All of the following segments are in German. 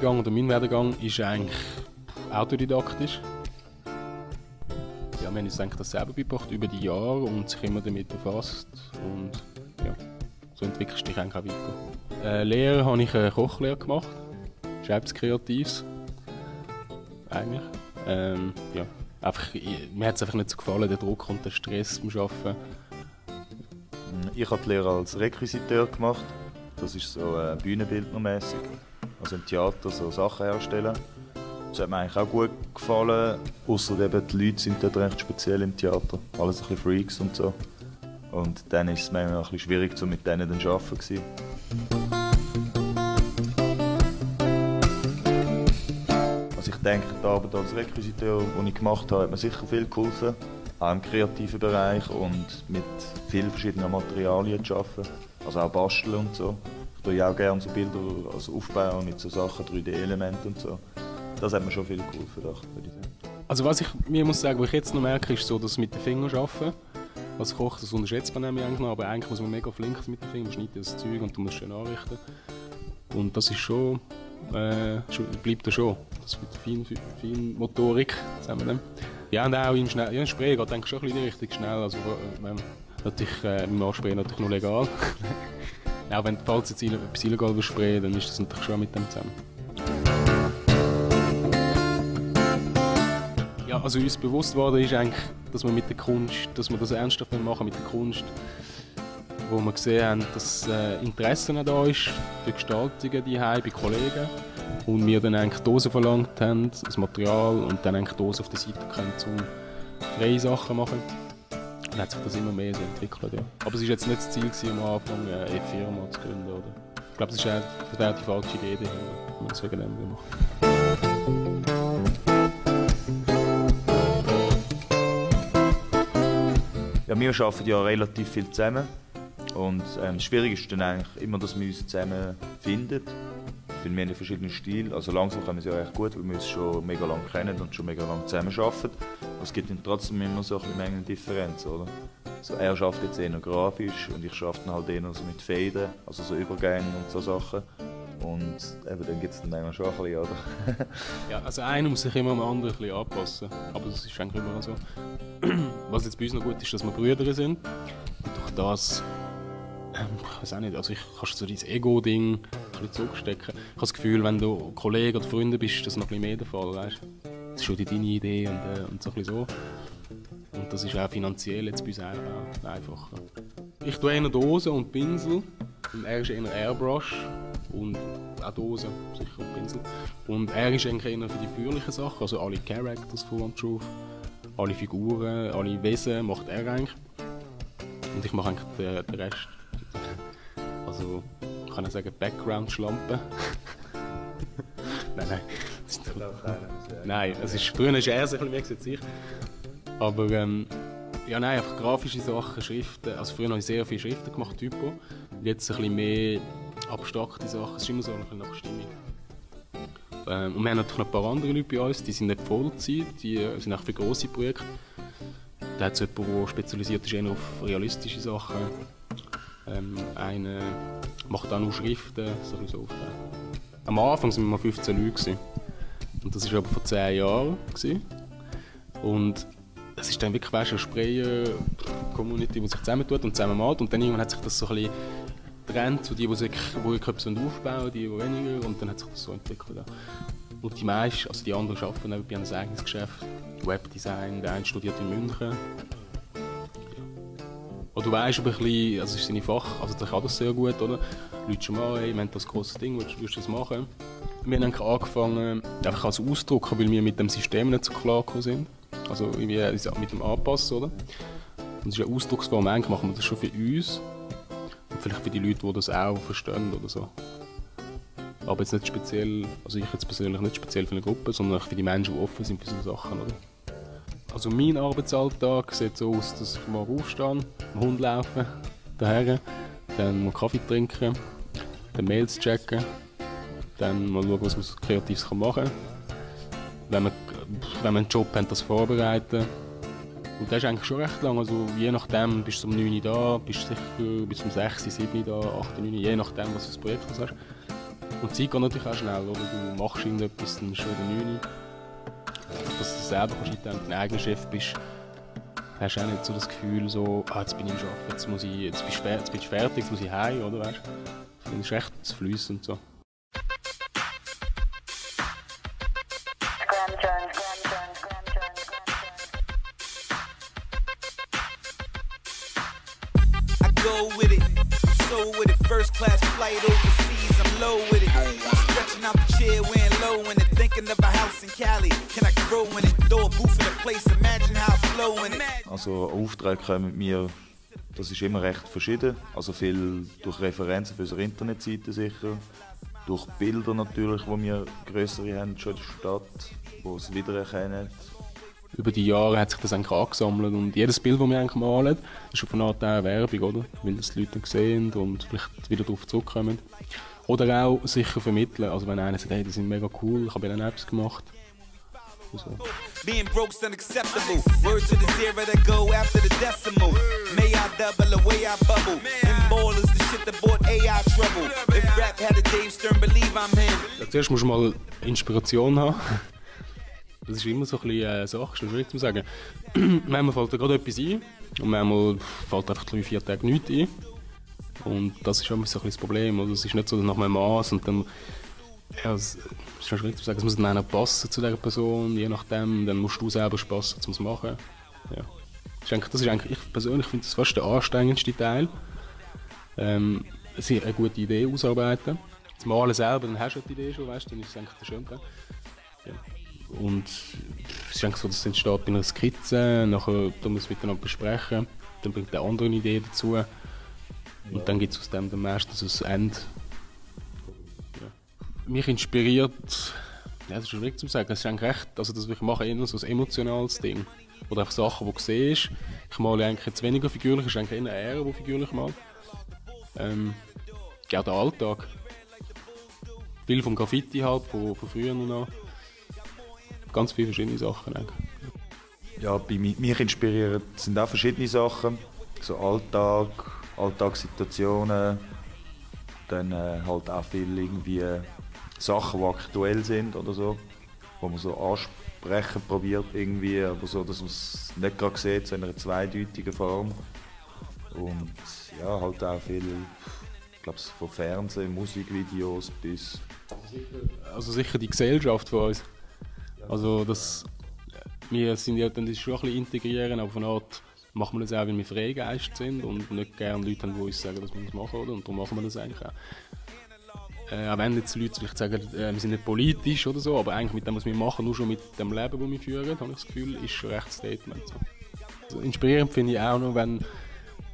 Werdegang oder mein Werdegang ist eigentlich autodidaktisch. Ja, wir haben uns das selber beigebracht über die Jahre und sich immer damit befasst und ja, so entwickelst du dich eigentlich auch weiter. Äh, Lehre habe ich eine Kochlehre gemacht, schreibt Kreatives, eigentlich. Ähm, ja, einfach, mir hat es einfach nicht so gefallen, der Druck und der Stress beim Arbeiten. Ich habe die Lehre als Requisiteur gemacht, das ist so äh, bühnenbildnermäßig, also im Theater so Sachen herstellen. Das hat mir eigentlich auch gut gefallen, außer eben die Leute sind dort recht speziell im Theater, alles ein bisschen Freaks und so. Und dann ist es manchmal ein bisschen schwierig, so mit denen zu arbeiten. Also ich denke, die Arbeit als Requisiteur, die ich gemacht habe, hat mir sicher viel geholfen, auch im kreativen Bereich und mit vielen verschiedenen Materialien zu arbeiten, also auch basteln und so. Tue ja auch gerne so Bilder also aufbauen mit so Sachen, 3D-Elementen und so. Das hat mir schon viel geholfen, sagen. Also was ich mir muss sagen, was ich jetzt noch merke, ist so, dass mit den Fingern arbeiten als Koch, das unterschätzt man nämlich eigentlich noch, aber eigentlich muss man mega flink sein mit den Fingern, man schneidet das Zeug und du musst schön anrichten. Und das ist schon, äh, bleibt da schon. Das viel, viel, viel Motorik, sagen wir. Ja, und auch im, Schnell, ja, im Spray geht eigentlich schon ein bisschen Richtung schnell. Also, äh, natürlich, äh, im Anspray natürlich noch legal. auch wenn, falls jetzt etwas illegal sprayen dann ist das natürlich schon mit dem zusammen. Ja, also uns bewusst worden ist eigentlich, dass wir mit der Kunst, dass wir das ernsthaft machen mit der Kunst, wo wir gesehen haben, dass äh, Interesse da ist für Gestaltungen die bei Kollegen und wir dann eigentlich Dosen verlangt haben, das Material und dann eigentlich Dosen auf der Seite können, um freie Sachen machen. Dann hat sich das immer mehr so entwickelt, ja. Aber es war jetzt nicht das Ziel gewesen, am Anfang äh, eine Firma zu gründen, oder? Ich glaube, das ist eine die falsche Idee, wenn man es wegen dem macht. Ja, wir arbeiten ja relativ viel zusammen. Und ähm, schwierig ist dann eigentlich immer, dass wir uns zusammen finden. Weil wir haben ja verschiedene Stile. Also langsam können wir es ja recht gut, weil wir uns schon mega lange kennen und schon mega lange zusammen arbeiten. Es gibt dann trotzdem immer so ein bisschen Differenz, oder? So, er arbeitet jetzt eher grafisch und ich arbeite dann halt eher so mit Fäden, also so Übergänge und so Sachen. Und eben, dann gibt es dann manchmal schon ein bisschen, oder? ja, also einer muss sich immer am anderen ein bisschen anpassen. Aber das ist eigentlich immer so. Was jetzt bei uns noch gut ist, dass wir Brüder sind. Und durch das, ähm, ich weiß auch nicht, also ich kannst so dein Ego-Ding ein bisschen zurückstecken. Ich habe das Gefühl, wenn du Kollege oder Freunde bist, ist das noch ein bisschen mehr der Fall, weißt Das ist schon deine Idee und, äh, und so ein so. Und das ist auch finanziell jetzt bei uns auch einfacher. Ich tue eher Dosen und Pinsel und er ist eher Airbrush und auch Dosen, sicher und Pinsel. Und er ist eigentlich eher für die figürlichen Sachen, also alle Characters von Truth, alle Figuren, alle Wesen macht er eigentlich. Und ich mache eigentlich den, den Rest. Also, kann ich sagen, Background-Schlampe. nein, nein. Das ist nein, es ist, früher ist er ein mehr ich. Aber ähm, ja, nein, einfach grafische Sachen, Schriften. Also früher habe ich sehr viele Schriften gemacht, Typo. Jetzt ein bisschen mehr abstrakte Sachen. Es ist immer so ein bisschen nach Stimmung. Ähm, und wir haben natürlich noch ein paar andere Leute bei uns, die sind nicht Vollzeit, die äh, sind auch für grosse Projekte. Da hat es jemanden, der spezialisiert ist auf realistische Sachen. Ähm, einer macht auch nur Schriften, so Am Anfang waren wir mal 15 Leute. Gewesen. Und das war aber vor 10 Jahren. Gewesen. Und es ist dann wirklich weißt, eine Sprayer-Community, die sich zusammentut und zusammen malt. Und dann irgendwann hat sich das so ein bisschen getrennt zu die, die sich wo ich etwas aufbauen die, die weniger. Und dann hat sich das so entwickelt. Und die meisten, also die anderen arbeiten bei einem eigenes Geschäft. Webdesign, der eine studiert in München. Und du weißt aber ein bisschen, also ist seine Fach, also der kann das sehr gut, oder? Leute schon mal, hey, wir haben das große Ding, willst, du das machen? Wir haben angefangen, einfach als Ausdruck, weil wir mit dem System nicht so klar sind. Also irgendwie mit dem Anpassen, oder? Und das ist eine Ausdrucksform, eigentlich machen wir das schon für uns. Und vielleicht für die Leute, die das auch verstehen oder so. Aber jetzt nicht speziell, also ich jetzt persönlich nicht speziell für eine Gruppe, sondern für die Menschen, die offen sind für solche Sachen, oder? Also mein Arbeitsalltag sieht so aus, dass ich mal aufstehe, dem Hund laufen, daher, dann mal Kaffee trinken, dann Mails checken, dann mal schauen, was man Kreatives machen kann. Wenn man, wenn man einen Job hat, das vorbereiten. Und das ist eigentlich schon recht lang, also je nachdem bist du um 9 Uhr da, bist du sicher bis um 6, 7 da, 8, 9 je nachdem, was für ein Projekt du hast. Und die Zeit geht natürlich auch schnell, oder? Du machst irgendetwas, dann ist schon wieder 9 Uhr. Du selber kannst dein eigener Chef bist, hast du auch nicht so das Gefühl, so, ah, jetzt bin ich im Arbeiten, jetzt, muss ich, jetzt, jetzt bist du fertig, jetzt muss ich heim, oder? Weißt? Dann ist echt zu fließen und so. Also Aufträge kommen mir, das ist immer recht verschieden. Also viel durch Referenzen für unsere Internetseite sicher. Durch Bilder natürlich, die wir größere haben schon in der Stadt, die es wiedererkennen über die Jahre hat sich das eigentlich angesammelt und jedes Bild, das wir eigentlich malen, ist auf eine Art eine Werbung, oder? Weil das die Leute sehen und vielleicht wieder darauf zurückkommen. Oder auch sicher vermitteln, also wenn einer sagt, hey, die sind mega cool, ich habe ihnen Apps gemacht. So. Being broke's unacceptable. Word to the zero that go after the decimal. May I double the way I bubble. And ball is the shit that bought AI trouble. If rap had a Dave Stern, believe I'm him. Zuerst musst du mal Inspiration haben. Das ist immer so ein bisschen äh, Sache, ist schwierig zu sagen. manchmal fällt da gerade etwas ein und manchmal fällt einfach drei, vier Tage nichts ein. Und das ist immer so ein bisschen das Problem. Also es ist nicht so nach meinem Maß und dann ja, es ist schon schwierig zu sagen, es muss einer passen zu dieser Person, je nachdem, dann musst du selber Spass haben, um es zu machen. Ja. Das ist eigentlich, das ist eigentlich, ich persönlich finde das fast der anstrengendste Teil. Ähm, eine gute Idee ausarbeiten. Das Malen selber, dann hast du die Idee schon, weißt du, dann ist es eigentlich der schöne Teil. Ja. Und es ist eigentlich so, dass es entsteht bei einer Skizze, nachher tun wir es miteinander besprechen, dann bringt der andere eine Idee dazu und dann gibt es aus dem dann meistens ein Ende. Mich inspiriert, ja, das ist schwierig zu sagen, es ist eigentlich recht, also das ich mache eher so ein emotionales Ding. Oder einfach Sachen, die du siehst. Ich male eigentlich jetzt weniger figürlich, es ist eigentlich eher er, der figürlich malt. Ähm, ja, der Alltag. Viel vom Graffiti halt, von, von früher noch ganz viele verschiedene Sachen. Eigentlich. Ja, bei mich inspirieren sind auch verschiedene Sachen. So Alltag, Alltagssituationen, dann äh, halt auch viel irgendwie Sachen, die aktuell sind oder so, wo man so ansprechen probiert irgendwie, aber so, dass man es nicht gerade sieht, so in einer zweideutigen Form. Und ja, halt auch viel, ich glaube, von Fernsehen, Musikvideos bis... Also sicher die Gesellschaft von uns. Also das, wir sind ja dann das schon ein bisschen integrieren, aber von Art machen wir das auch, weil wir Freigeist sind und nicht gerne Leute haben, die uns sagen, dass wir das machen, oder? Und darum machen wir das eigentlich auch. Äh, auch wenn jetzt Leute vielleicht sagen, äh, wir sind nicht politisch oder so, aber eigentlich mit dem, was wir machen, nur schon mit dem Leben, das wir führen, habe ich das Gefühl, ist schon recht Statement. So. Also inspirierend finde ich auch noch, wenn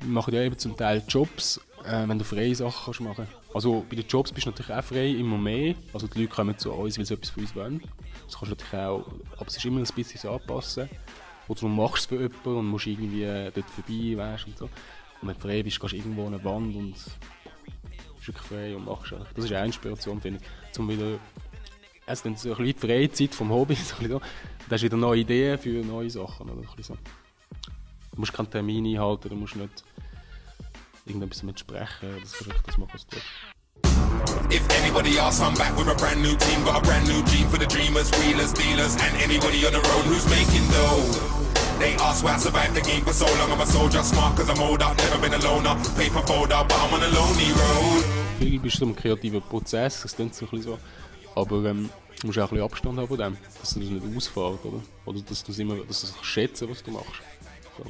wir machen ja eben zum Teil Jobs, äh, wenn du freie Sachen kannst machen Also bei den Jobs bist du natürlich auch frei, immer mehr. Also die Leute kommen zu uns, weil sie etwas von uns wollen. Das kannst du natürlich auch, aber es ist immer ein bisschen so anpassen. Oder du machst es für jemanden und musst irgendwie dort vorbei, weißt und so. Und wenn du frei bist, gehst du irgendwo an eine Wand und wirklich frei und machst es. Das ist eine Inspiration, finde ich. Zum wieder, es ist so ein bisschen Freizeit vom Hobby, so ein. Da hast du wieder neue Ideen für neue Sachen. Oder? So. Du musst keinen Termin einhalten, du musst nicht irgendetwas mitsprechen, das kannst das machen, was du If anybody asks, I'm back with a brand new team. Got a brand new dream for the dreamers, wheelers, dealers, and anybody on the road who's making dough. They ask why I survived the game for so long. I'm a soldier, smart cause I'm old out, never been a loner. Paper folder, but I'm on a lonely road. Viel bist du im kreativen Prozess, das klingt so ein bisschen so. Aber ähm, du musst auch ein bisschen Abstand haben von dem, dass du das nicht ausfährst, oder? Oder dass du immer, dass du schätzen, was du machst. So.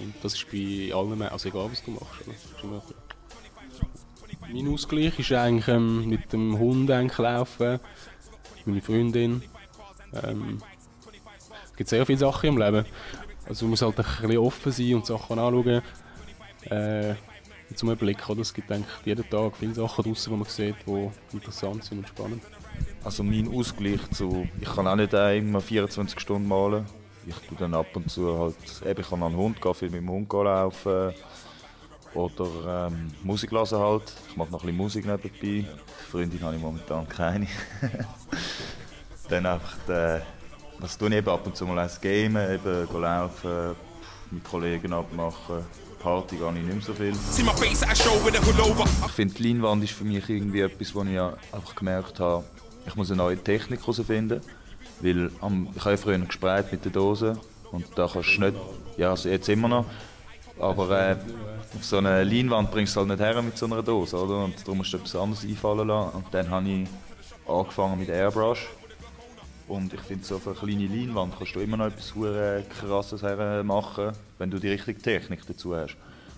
Und das ist bei allen, also egal was du machst, oder? Mein Ausgleich ist eigentlich ähm, mit dem Hund laufen, meine Freundin. Ähm, es gibt sehr viele Sachen im Leben. Also man muss halt ein bisschen offen sein und Sachen anschauen. Äh, zum Überblick, oder? Es gibt eigentlich jeden Tag viele Sachen draussen, die man sieht, die interessant sind und spannend. Also mein Ausgleich zu, ich kann auch nicht immer 24 Stunden malen. Ich tue dann ab und zu halt, eben, ich kann an den Hund gehen, viel mit dem Hund laufen oder ähm, Musik hören halt. Ich mache noch ein bisschen Musik nebenbei. Freundin habe ich momentan keine. Dann einfach, äh, was tue ich eben ab und zu mal als Gamen, eben laufen, mit Kollegen abmachen. Party gehe ich nicht mehr so viel. Ich finde, die Leinwand ist für mich irgendwie etwas, wo ich einfach gemerkt habe, ich muss eine neue Technik herausfinden. Weil ich habe früher gesprayt mit der Dose und da kannst du nicht, ja also jetzt immer noch, aber äh, auf so eine Leinwand bringst du halt nicht her mit so einer Dose, oder? Und darum musst du etwas anderes einfallen lassen. Und dann habe ich angefangen mit Airbrush. Und ich finde, so auf eine kleine Leinwand kannst du immer noch etwas krasses machen, wenn du die richtige Technik dazu hast.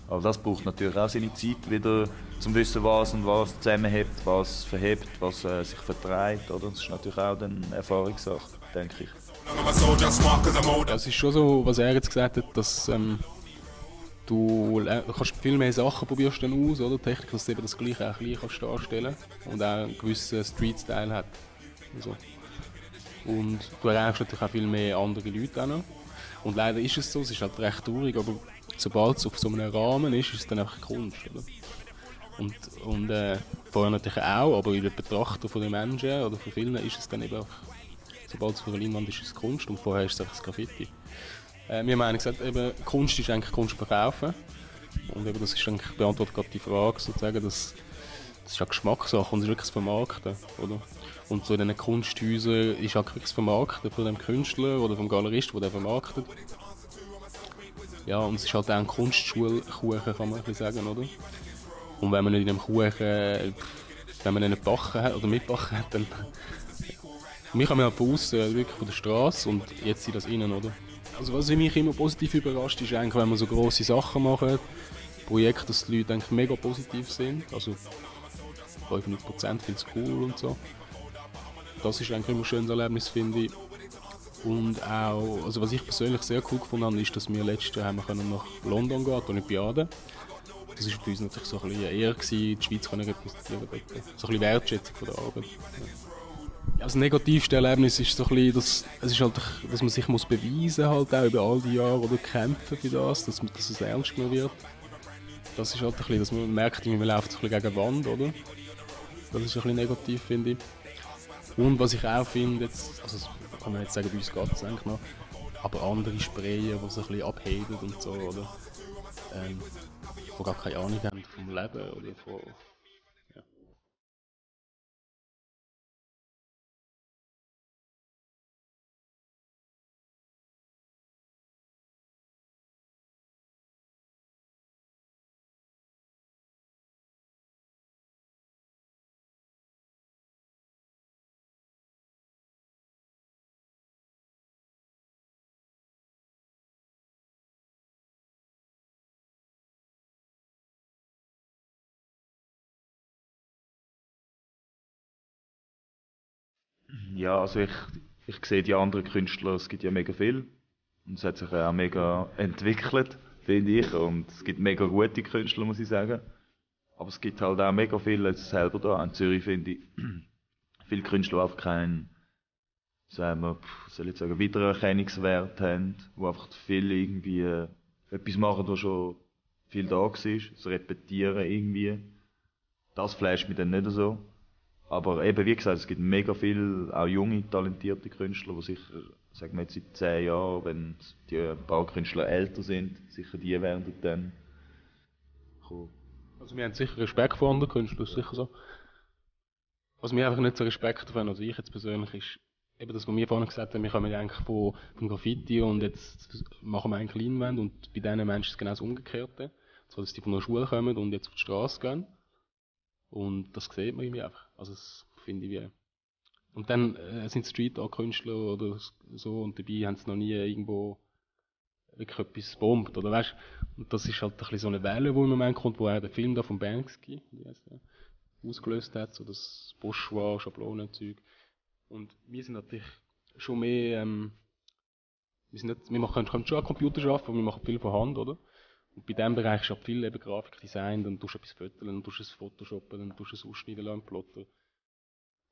Aber das braucht natürlich auch seine Zeit, wieder zum wissen, was und was zusammenhebt, was verhebt, was äh, sich vertreibt. Oder? Das ist natürlich auch eine Erfahrungssache, denke ich. Es ist schon so, was er jetzt gesagt hat, dass ähm, du kannst viel mehr Sachen probierst dann aus, oder? Technik, dass du eben das Gleiche auch klein kannst darstellen und auch einen gewissen Street-Style hat. Also. Und du erreichst natürlich auch viel mehr andere Leute auch noch. Und leider ist es so, es ist halt recht traurig, aber sobald es auf so einem Rahmen ist, ist es dann einfach Kunst, oder? Und, und äh, vorher natürlich auch, aber in der Betrachtung von den Menschen oder von vielen ist es dann eben auch, sobald es von der Leinwand ist, ist es Kunst und vorher ist es einfach das Graffiti. Äh, wir haben gesagt, eben, Kunst ist eigentlich Kunst verkaufen. Und eben, das ist eigentlich beantwortet gerade die Frage sozusagen, dass das ist ja Geschmackssache und es ist wirklich das Vermarkten, oder? Und so in diesen Kunsthäusern ist auch wirklich das Vermarkten von dem Künstler oder vom Galerist, der den vermarktet. Ja, und es ist halt auch ein Kunstschulkuchen, kann man sagen, oder? Und wenn man nicht in einem Kuchen, wenn man nicht backen hat oder mitbacken hat, dann... Mich haben wir halt von außen, wirklich von der Straße und jetzt sind das innen, oder? Also was mich immer positiv überrascht, ist eigentlich, wenn man so grosse Sachen macht, Projekte, dass die Leute eigentlich mega positiv sind. Also 95% finde ich cool und so. Das ist eigentlich immer ein schönes Erlebnis, finde ich. Und auch, also was ich persönlich sehr cool gefunden habe, ist, dass wir letztes Jahr wir nach London gehen, die Olympiade. Das war für uns natürlich so ein bisschen eher gewesen, die Schweiz können repräsentieren. So ein bisschen Wertschätzung von der Arbeit. Ja. Das negativste Erlebnis ist so ein bisschen, dass, es ist halt, dass man sich muss beweisen halt auch über all die Jahre oder kämpfen für das, dass, dass es ernst genommen wird. Das ist halt ein bisschen, dass man merkt, man läuft ein bisschen gegen die Wand, oder? Das ist ein bisschen negativ, finde ich. Und was ich auch finde, jetzt, also kann man jetzt sagen, bei uns geht es eigentlich noch, aber andere Sprayen, die so ein bisschen abheben und so, oder? Ähm, die gar keine Ahnung haben vom Leben oder von Ja, also ich, ich sehe die anderen Künstler, es gibt ja mega viel. Und es hat sich auch mega entwickelt, finde ich. Und es gibt mega gute Künstler, muss ich sagen. Aber es gibt halt auch mega viele selber da. In Zürich finde ich viele Künstler, die einfach keinen, sagen wir, soll ich sagen, Wiedererkennungswert haben, die einfach viel irgendwie äh, etwas machen, was schon viel da war, das Repetieren irgendwie. Das flasht mich dann nicht so. Aber eben, wie gesagt, es gibt mega viele, auch junge, talentierte Künstler, die sicher, sagen wir jetzt seit zehn Jahren, wenn die ein paar Künstler älter sind, sicher die werden dann kommen. Also wir haben sicher Respekt vor anderen Künstlern, das ist sicher so. Was wir einfach nicht so Respekt haben, also ich jetzt persönlich, ist eben das, was wir vorhin gesagt haben, wir kommen ja eigentlich von, vom Graffiti und jetzt machen wir eigentlich Leinwände und bei diesen Menschen ist es genau das Umgekehrte. So, dass die von der Schule kommen und jetzt auf die Straße gehen. Und das sieht man irgendwie einfach. Also das finde ich wie... Und dann äh, sind Street Art Künstler oder so und dabei haben sie noch nie irgendwo wirklich etwas bombt, oder weißt Und das ist halt ein bisschen so eine Welle, die im Moment kommt, wo auch der Film da von Banksy, ausgelöst hat, so das Bourgeois, Schablonenzeug. Und wir sind natürlich schon mehr, ähm, wir, sind nicht, wir machen, können schon an Computer arbeiten, aber wir machen viel von Hand, oder? Und bei diesem Bereich ist auch viel eben Grafikdesign, dann tust du etwas fotografieren, dann tust du es photoshoppen, dann tust du es ausschneiden lassen, plotten.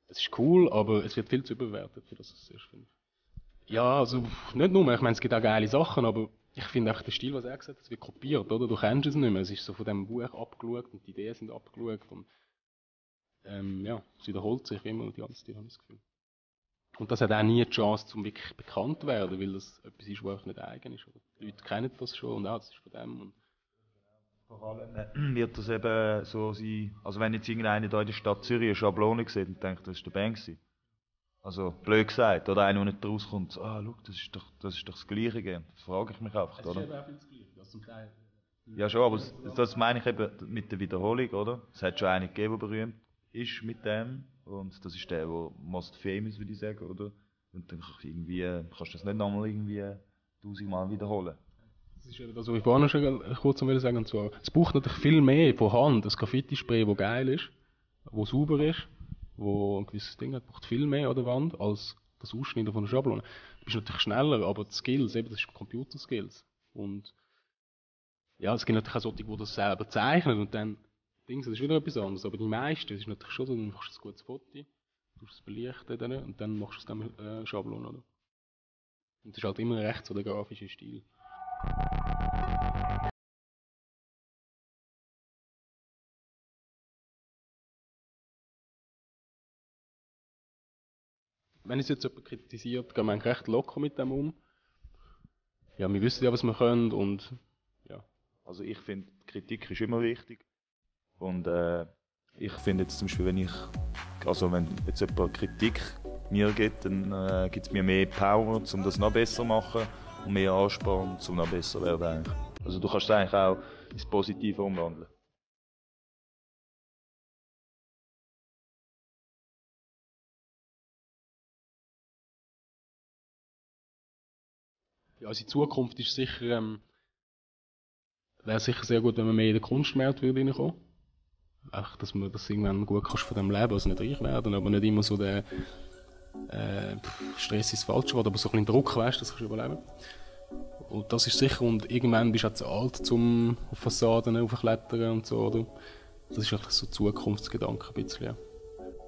Es ist cool, aber es wird viel zu überwertet, für das es erst finde. Ja, also nicht nur, ich meine, es gibt auch geile Sachen, aber ich finde einfach den Stil, was er gesagt hat, es wird kopiert, oder? Du kennst es nicht mehr, es ist so von dem Buch abgeschaut und die Ideen sind abgeschaut und ähm, ja, es wiederholt sich immer die ganze Zeit, habe ich das Gefühl. Und das hat auch nie die Chance, zum wirklich bekannt zu werden, weil das etwas ist, was nicht eigen ist. Oder? Die Leute kennen das schon und auch, das ist von dem. Und Vor allem wird das eben so sein, also wenn jetzt irgendeiner da in der Stadt Zürich eine Schablone sieht und denkt, das ist der Banksy. Also, blöd gesagt, oder einer, der nicht rauskommt, ah, schau, das ist doch das, ist doch das Gleiche. Das frage ich mich einfach, Es oder? ist eben auch das Gleiche. Also zum Teil Ja, schon, aber das, das meine ich eben mit der Wiederholung, oder? Es hat schon einen gegeben, der berühmt ist mit dem. Und das ist der, der most famous, würde ich sagen, oder? Und dann irgendwie, kannst du das nicht nochmal irgendwie tausendmal wiederholen. Das ist eben das, was ich vorhin schon kurz wollte sagen und zwar, es braucht natürlich viel mehr von Hand, ein Graffiti-Spray, das geil ist, wo sauber ist, wo ein gewisses Ding hat, braucht viel mehr an der Wand, als das Ausschneiden von der Schablone. Du bist natürlich schneller, aber die Skills, eben, das ist Computerskills. Und ja, es gibt natürlich auch solche, die das selber zeichnen und dann, Dings, das ist wieder etwas anderes, aber die meisten, das ist natürlich schon so, dann machst du ein gutes Foto, tust es belichten und dann machst du es dann äh, Schablone, oder? Und das ist halt immer recht so der grafische Stil. Wenn es jetzt jemand kritisiert, gehen wir eigentlich recht locker mit dem um. Ja, wir wissen ja, was wir können und ja. Also ich finde, Kritik ist immer wichtig. Und äh, ich finde jetzt zum Beispiel, wenn ich, also wenn jetzt jemand Kritik mir gibt, dann äh, gibt es mir mehr Power, um das noch besser zu machen und mehr Ansporn, um noch besser zu werden. Eigentlich. Also du kannst es eigentlich auch ins Positive umwandeln. ja also in Zukunft ist sicher, ähm, wäre sicher sehr gut, wenn man mehr in den Kunstmarkt würde reinkommen. Einfach, dass man das irgendwann gut kannst von dem leben, also nicht reich werden, aber nicht immer so der äh, Stress ist das falsche Wort, aber so ein bisschen Druck, weißt, das kannst du überleben. Und das ist sicher, und irgendwann bist du auch zu alt, um auf Fassaden aufzuklettern und so, oder? Das ist eigentlich so Zukunftsgedanke ein bisschen, ja.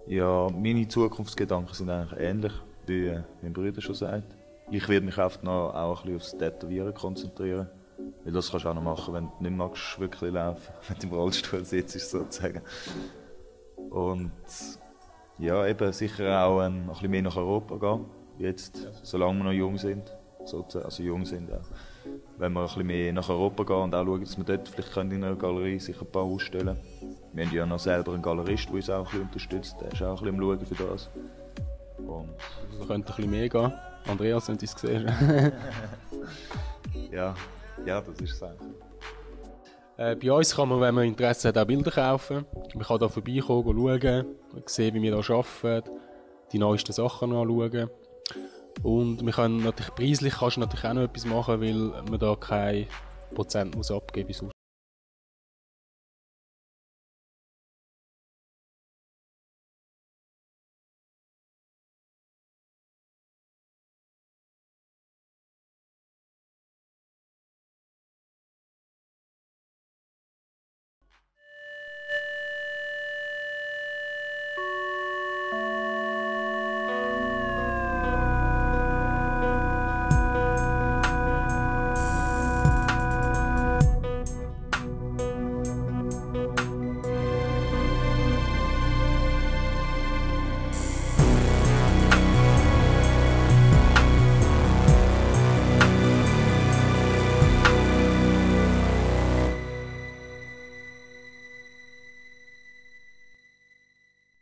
Ja, meine Zukunftsgedanken sind eigentlich ähnlich, wie mein Bruder schon sagt. Ich werde mich oft noch auch ein bisschen aufs Tätowieren konzentrieren. Weil das kannst du auch noch machen, wenn du nicht magst, wirklich laufen, wenn du im Rollstuhl sitzt, sozusagen. Und ja, eben sicher auch ähm, ein bisschen mehr nach Europa gehen, jetzt, solange wir noch jung sind. Sozusagen, also jung sind, ja. Wenn wir ein bisschen mehr nach Europa gehen und auch schauen, dass wir dort vielleicht können in einer Galerie sich ein paar ausstellen Wir haben ja noch selber einen Galerist, der uns auch ein bisschen unterstützt. Der ist auch ein bisschen am Schauen für das. Und Also, da könnte ein bisschen mehr gehen. Andreas, wenn du es gesehen ja, ja, das ist es eigentlich. Äh, bei uns kann man, wenn man Interesse hat, auch Bilder kaufen. Man kann da vorbeikommen, schauen, sehen, wie wir hier arbeiten, die neuesten Sachen anschauen. Und wir können natürlich preislich kannst du natürlich auch noch etwas machen, weil man da kein Prozent muss abgeben muss.